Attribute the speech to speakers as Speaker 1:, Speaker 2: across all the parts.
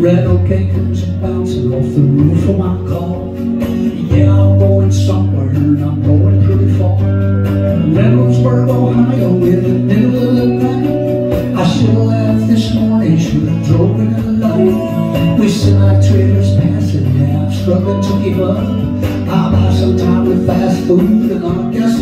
Speaker 1: Red oak acres bouncing off the roof of my car. Yeah, I'm going somewhere and I'm going pretty far. Reynoldsburg, Ohio, in the middle of the night. I should have left this morning, should have drove into the light. We have trailers passing, and I'm struggling to give up. I'll buy some time with fast food, and I'll guess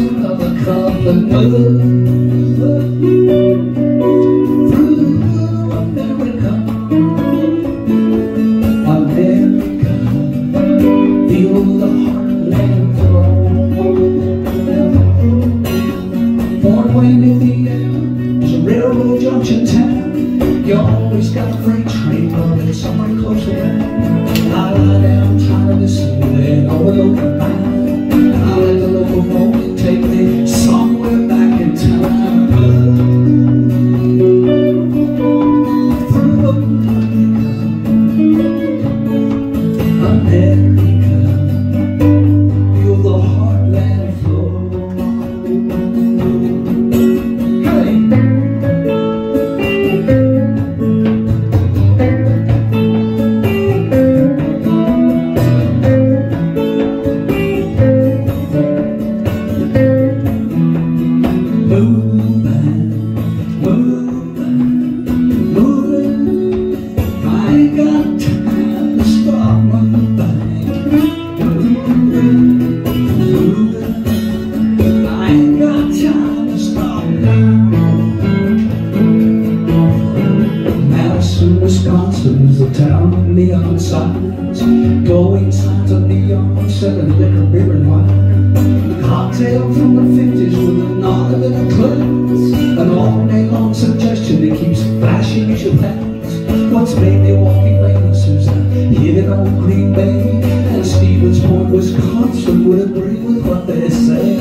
Speaker 1: Wayne, a railroad junction town. You always got a freight train running somewhere close around. I lie down trying to listen that overloaded mind. I let the locomotive take me somewhere back in time. Moving, moving, moving. I got time to stop moving. Moving, moving. I got time to stop now. Madison, Wisconsin is a town of neon signs. Glowing signs of neon, selling liquor, beer, and wine. Cocktail from the 50s with a nod of a clothes. An all day long suggestion that keeps flashing as you pass. Made me walking famous is I hit it on Green Bay. And Stevens Point, Wisconsin would agree with what they say.